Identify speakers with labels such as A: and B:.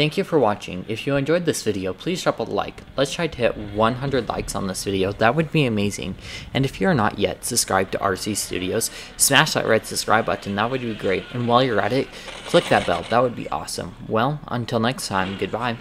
A: Thank you for watching. If you enjoyed this video, please drop a like. Let's try to hit 100 likes on this video. That would be amazing. And if you're not yet subscribed to RC Studios, smash that red subscribe button. That would be great. And while you're at it, click that bell. That would be awesome. Well, until next time, goodbye.